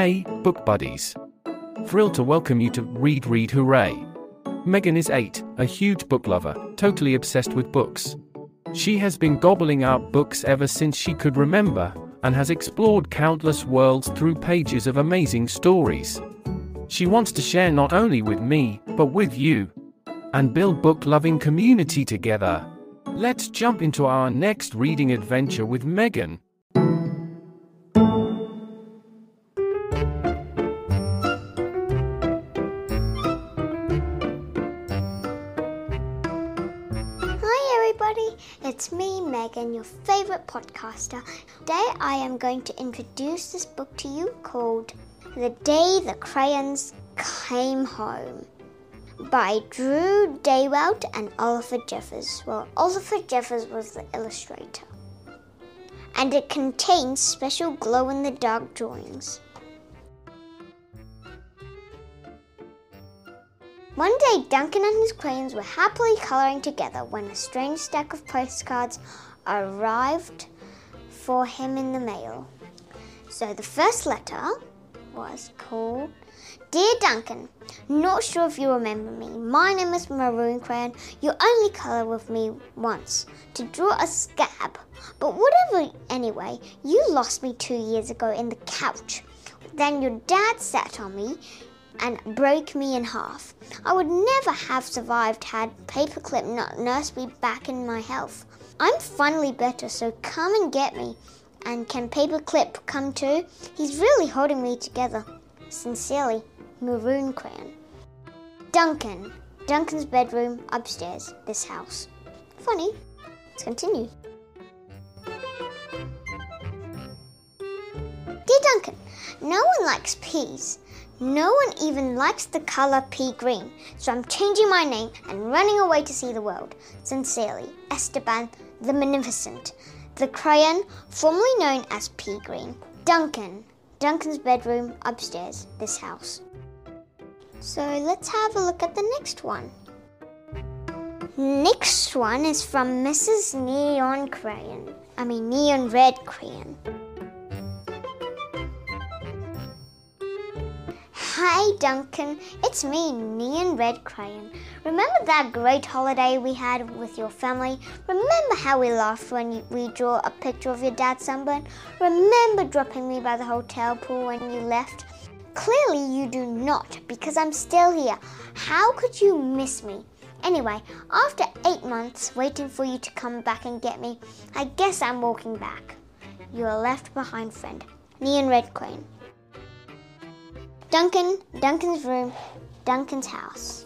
Hey, book buddies. Thrilled to welcome you to Read Read Hurray. Megan is 8, a huge book lover, totally obsessed with books. She has been gobbling up books ever since she could remember, and has explored countless worlds through pages of amazing stories. She wants to share not only with me, but with you, and build book loving community together. Let's jump into our next reading adventure with Megan. It's me, Megan, your favorite podcaster. Today, I am going to introduce this book to you called The Day the Crayons Came Home by Drew Daywalt and Oliver Jeffers. Well, Oliver Jeffers was the illustrator. And it contains special glow in the dark drawings. One day, Duncan and his crayons were happily coloring together when a strange stack of postcards arrived for him in the mail. So the first letter was called Dear Duncan, not sure if you remember me. My name is Maroon Crayon. You only color with me once to draw a scab. But whatever, anyway, you lost me two years ago in the couch. Then your dad sat on me and broke me in half. I would never have survived had Paperclip not nursed me back in my health. I'm finally better, so come and get me. And can Paperclip come too? He's really holding me together. Sincerely, Maroon Crayon. Duncan. Duncan's bedroom upstairs, this house. Funny. Let's continue. Dear Duncan, no one likes peas. No one even likes the color pea green, so I'm changing my name and running away to see the world. Sincerely, Esteban the Magnificent, the crayon formerly known as pea green. Duncan, Duncan's bedroom upstairs, this house. So let's have a look at the next one. Next one is from Mrs. Neon Crayon. I mean, Neon Red Crayon. Hi, Duncan. It's me, Neon Red Crayon. Remember that great holiday we had with your family? Remember how we laughed when you, we drew a picture of your dad sunburn? Remember dropping me by the hotel pool when you left? Clearly, you do not, because I'm still here. How could you miss me? Anyway, after eight months waiting for you to come back and get me, I guess I'm walking back. Your left behind friend, Neon Red Crane. Duncan, Duncan's room, Duncan's house.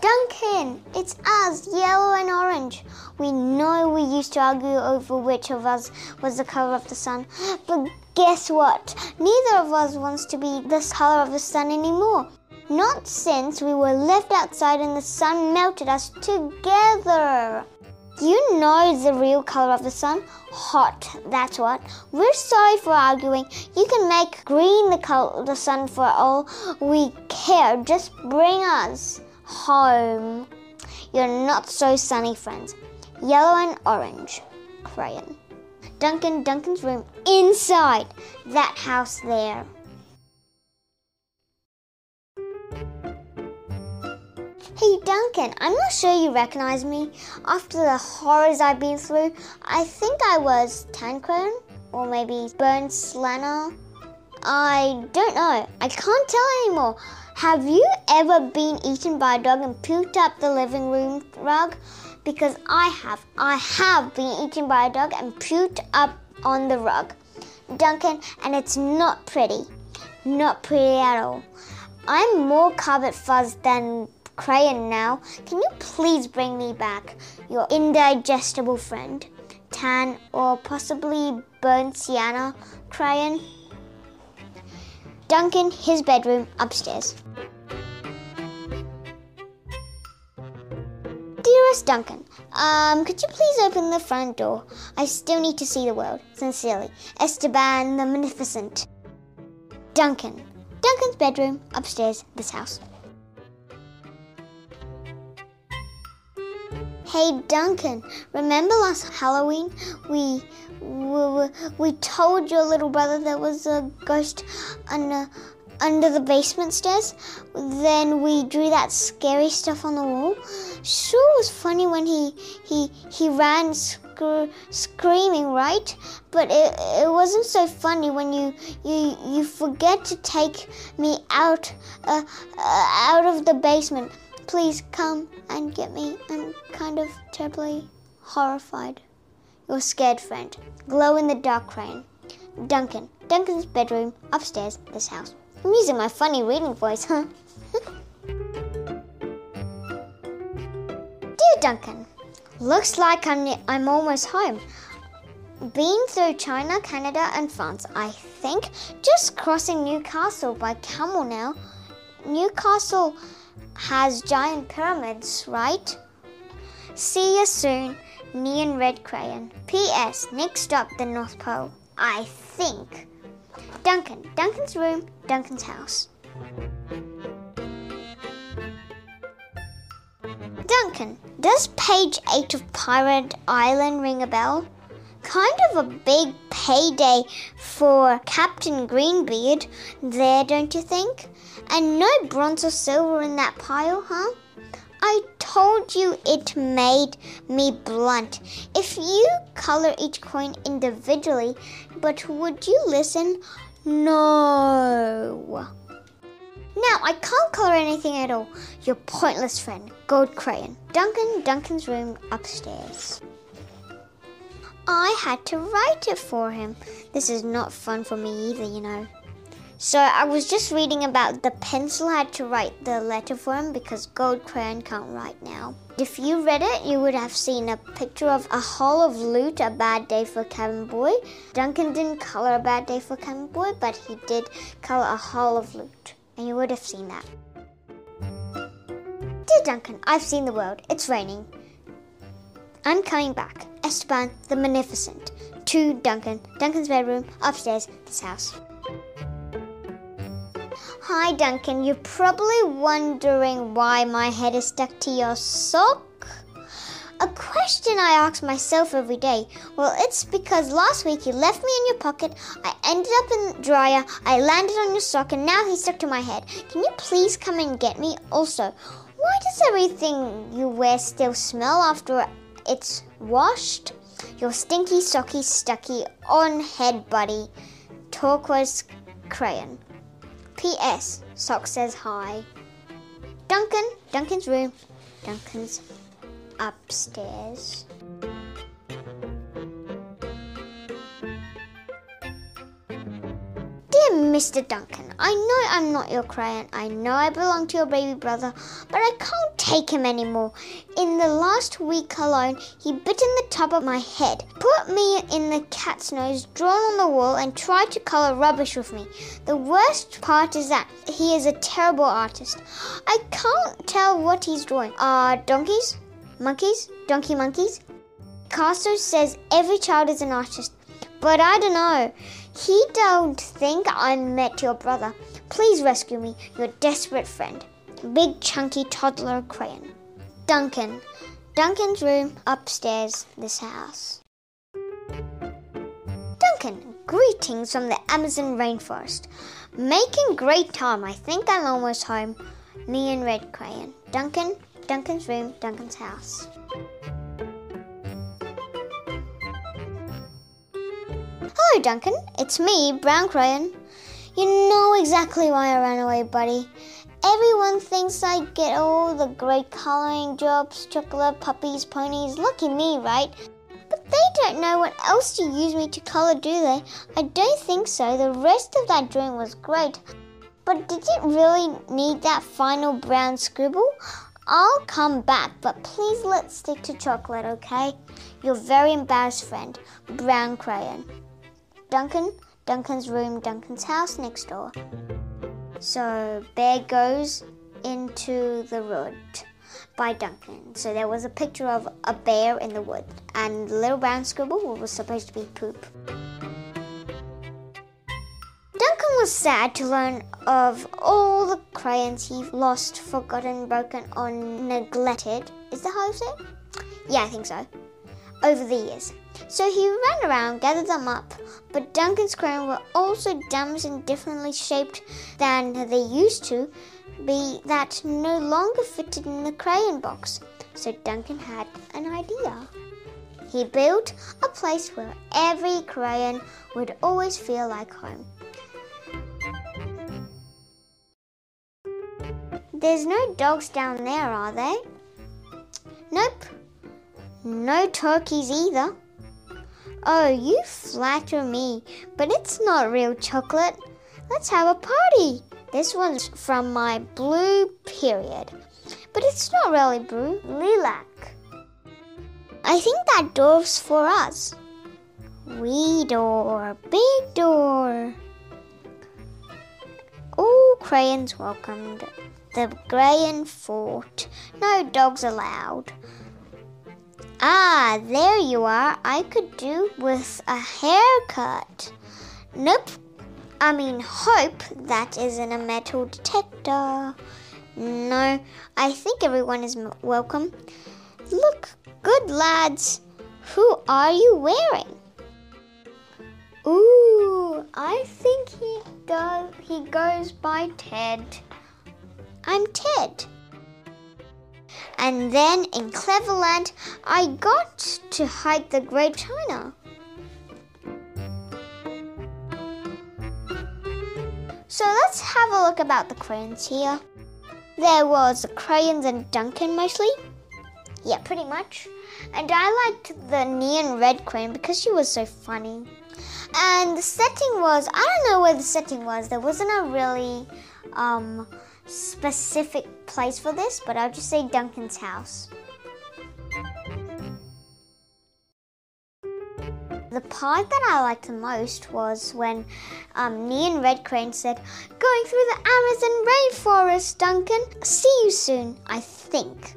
Duncan, it's us, yellow and orange. We know we used to argue over which of us was the color of the sun, but guess what? Neither of us wants to be the color of the sun anymore. Not since we were left outside and the sun melted us together. You know the real color of the sun? Hot, that's what. We're sorry for arguing. You can make green the color of the sun for all we care. Just bring us home. You're not so sunny friends. Yellow and orange. Crayon. Duncan Duncan's room inside that house there. Hey Duncan, I'm not sure you recognize me. After the horrors I've been through, I think I was Tancron or maybe Burnt Sienna. I don't know. I can't tell anymore. Have you ever been eaten by a dog and puked up the living room rug? Because I have. I have been eaten by a dog and puked up on the rug. Duncan, and it's not pretty. Not pretty at all. I'm more carpet fuzz than crayon now. Can you please bring me back your indigestible friend, Tan, or possibly burnt sienna crayon? Duncan, his bedroom upstairs. Dearest Duncan, um, could you please open the front door? I still need to see the world. Sincerely, Esteban the Magnificent. Duncan. Duncan's bedroom upstairs, this house. Hey Duncan, remember last Halloween we we, we told your little brother there was a ghost under under the basement stairs? Then we drew that scary stuff on the wall. Sure was funny when he he he ran sc- screaming, right? But it, it wasn't so funny when you you you forget to take me out uh, uh, out of the basement. Please come and get me. I'm kind of terribly horrified. Your scared friend, glow in the dark crane. Duncan. Duncan's bedroom upstairs this house. I'm using my funny reading voice, huh? Dear Duncan, looks like I'm, I'm almost home. Been through China, Canada, and France, I think. Just crossing Newcastle by camel now. Newcastle has giant pyramids, right? See you soon, neon red crayon. P.S. Nick stopped the North Pole, I think. Duncan, Duncan's room, Duncan's house. Duncan, does page 8 of Pirate Island ring a bell? Kind of a big payday for Captain Greenbeard there, don't you think? And no bronze or silver in that pile, huh? I told you it made me blunt. If you color each coin individually, but would you listen? No. Now, I can't color anything at all. Your pointless friend, Gold Crayon. Duncan, Duncan's room upstairs. I had to write it for him. This is not fun for me either, you know. So I was just reading about the pencil had to write the letter for him because Gold Crayon can't write now. If you read it, you would have seen a picture of a haul of loot, a bad day for Cabin Boy. Duncan didn't color a bad day for Cabin Boy, but he did color a haul of loot. And you would have seen that. Dear Duncan, I've seen the world. It's raining. I'm coming back. Esteban the Magnificent. To Duncan. Duncan's bedroom, upstairs, this house. Hi, Duncan. You're probably wondering why my head is stuck to your sock. A question I ask myself every day. Well, it's because last week you left me in your pocket, I ended up in the dryer, I landed on your sock, and now he's stuck to my head. Can you please come and get me? Also, why does everything you wear still smell after it's washed? Your stinky, socky, stucky, on head buddy, turquoise crayon. P.S. Sock says hi. Duncan, Duncan's room, Duncan's upstairs. Mr. Duncan, I know I'm not your client. I know I belong to your baby brother, but I can't take him anymore. In the last week alone, he bit in the top of my head, put me in the cat's nose drawn on the wall, and tried to color rubbish with me. The worst part is that he is a terrible artist. I can't tell what he's drawing. Uh, donkeys? Monkeys? Donkey monkeys? Picasso says every child is an artist, but I don't know. He don't think I met your brother. Please rescue me, your desperate friend. Big chunky toddler crayon. Duncan. Duncan's room upstairs this house. Duncan, greetings from the Amazon rainforest. Making great time. I think I'm almost home. Neon red crayon. Duncan, Duncan's room, Duncan's house. Hello, Duncan. It's me, Brown Crayon. You know exactly why I ran away, buddy. Everyone thinks I get all the great coloring jobs, chocolate, puppies, ponies. Lucky me, right? But they don't know what else to use me to color, do they? I don't think so. The rest of that drawing was great. But did it really need that final brown scribble? I'll come back, but please let's stick to chocolate, okay? Your very embarrassed friend, Brown Crayon. Duncan, Duncan's room, Duncan's house next door. So Bear goes into the wood by Duncan. So there was a picture of a bear in the wood, and the little brown scribble was supposed to be poop. Duncan was sad to learn of all the crayons he lost, forgotten, broken, or neglected. Is that how you say it? Yeah, I think so. Over the years. So he ran around, gathered them up, but Duncan's crayons were also damaged and differently shaped than they used to be that no longer fitted in the crayon box. So Duncan had an idea. He built a place where every crayon would always feel like home. There's no dogs down there, are there? Nope. No turkeys either. Oh, you flatter me, but it's not real chocolate. Let's have a party. This one's from my blue period, but it's not really blue, lilac. I think that door's for us. Wee door, big door. All crayons welcomed the Crayon Fort. No dogs allowed. Ah, there you are. I could do with a haircut. Nope. I mean, hope that isn't a metal detector. No, I think everyone is welcome. Look, good lads. Who are you wearing? Ooh, I think he does. He goes by Ted. I'm Ted. And then in Cleverland, I got to hike the Great China. So let's have a look about the crayons here. There was the crayons and Duncan mostly. Yeah, pretty much. And I liked the neon red crayon because she was so funny. And the setting was, I don't know where the setting was. There wasn't a really um, specific place for this, but I'll just say Duncan's house. The part that I liked the most was when um, Neon Red Crane said, Going through the Amazon rainforest, Duncan. See you soon, I think.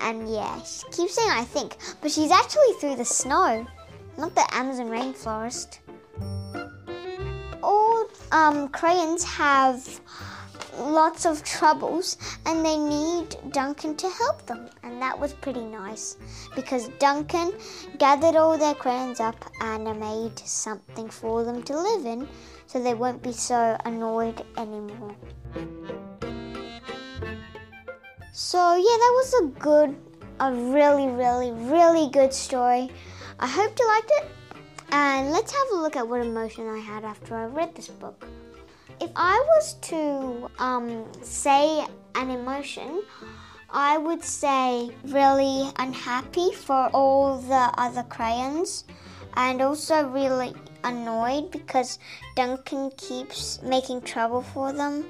And yeah, she keeps saying I think, but she's actually through the snow, not the Amazon rainforest. All um, crayons have lots of troubles and they need Duncan to help them. And that was pretty nice because Duncan gathered all their crayons up and made something for them to live in so they won't be so annoyed anymore. So, yeah, that was a good, a really, really, really good story. I hope you liked it. And let's have a look at what emotion I had after I read this book. If I was to um, say an emotion, I would say really unhappy for all the other crayons and also really annoyed because Duncan keeps making trouble for them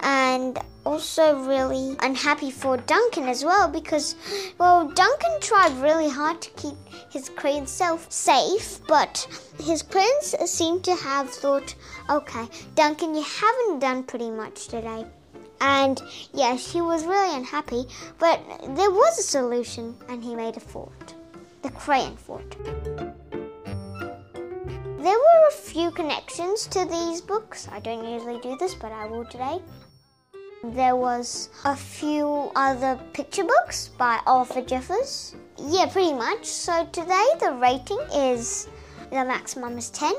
and also really unhappy for Duncan as well because, well, Duncan tried really hard to keep his crayon self safe, but his friends seem to have thought, okay, Duncan, you haven't done pretty much today. And yes, he was really unhappy, but there was a solution, and he made a fort the crayon fort. There were a few connections to these books. I don't usually do this, but I will today. There was a few other picture books by Arthur Jeffers. Yeah, pretty much. So today the rating is the maximum is 10,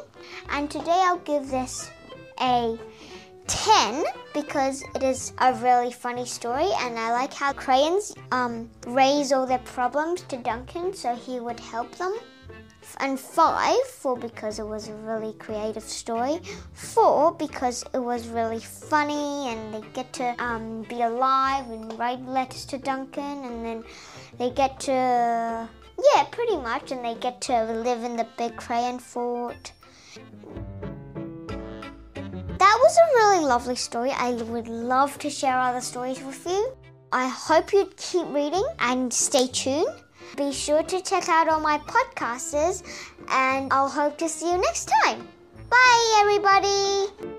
and today I'll give this a 10 because it is a really funny story and I like how crayons um, raise all their problems to Duncan so he would help them and five for because it was a really creative story. Four because it was really funny and they get to um, be alive and write letters to Duncan and then they get to yeah pretty much and they get to live in the big crayon fort. That was a really lovely story. I would love to share other stories with you. I hope you'd keep reading and stay tuned. Be sure to check out all my podcasts, and I'll hope to see you next time. Bye, everybody.